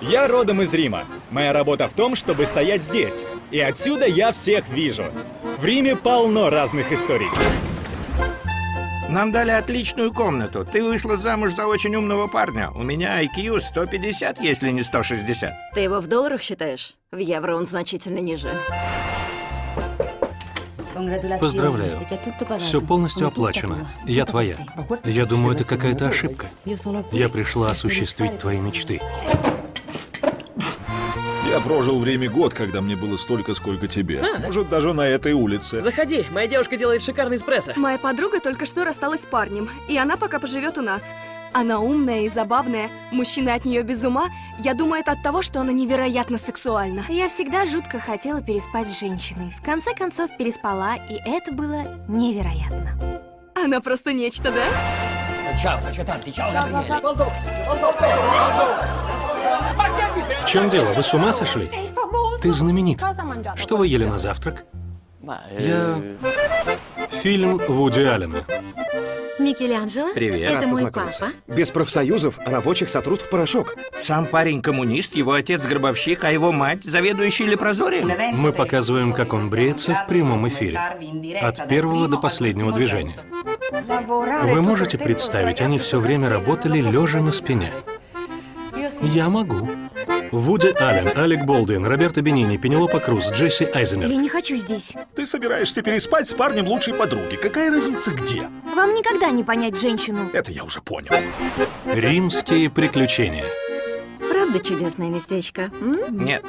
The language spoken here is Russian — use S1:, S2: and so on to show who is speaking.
S1: Я родом из Рима. Моя работа в том, чтобы стоять здесь. И отсюда я всех вижу. В Риме полно разных историй.
S2: Нам дали отличную комнату. Ты вышла замуж за очень умного парня. У меня IQ 150, если не 160.
S3: Ты его в долларах считаешь? В евро он значительно ниже.
S4: Поздравляю. Все полностью оплачено. Я твоя. Я думаю, это какая-то ошибка. Я пришла осуществить твои мечты.
S5: Я прожил в Риме год, когда мне было столько, сколько тебе. Может, даже на этой улице.
S6: Заходи, моя девушка делает шикарный эспрессо.
S7: Моя подруга только что рассталась с парнем, и она пока поживет у нас. Она умная и забавная, мужчина от нее без ума. Я думаю, это от того, что она невероятно сексуальна.
S8: Я всегда жутко хотела переспать с женщиной. В конце концов, переспала, и это было невероятно.
S7: Она просто нечто, да?
S4: В чем дело? Вы с ума сошли? Ты знаменит. Что вы ели на завтрак? Я... Фильм Вуди Аллена.
S8: Микеланджело?
S2: Привет.
S8: Это мой папа.
S9: Без профсоюзов рабочих сотрут в порошок.
S2: Сам парень коммунист, его отец гробовщик, а его мать заведующий лепрозорием.
S4: Мы показываем, как он бреется в прямом эфире. От первого до последнего движения. Вы можете представить, они все время работали лежа на спине. Я могу. Вуди Аллен, Алек Болдуин, Роберто Бенини, Пенелопа Круз, Джесси
S8: Я
S4: Айзенер.
S8: не хочу здесь.
S5: Ты собираешься переспать с парнем лучшей подруги. Какая разница где?
S8: Вам никогда не понять женщину.
S5: Это я уже понял.
S4: Римские приключения.
S3: Правда чудесное местечко? м?
S2: Нет.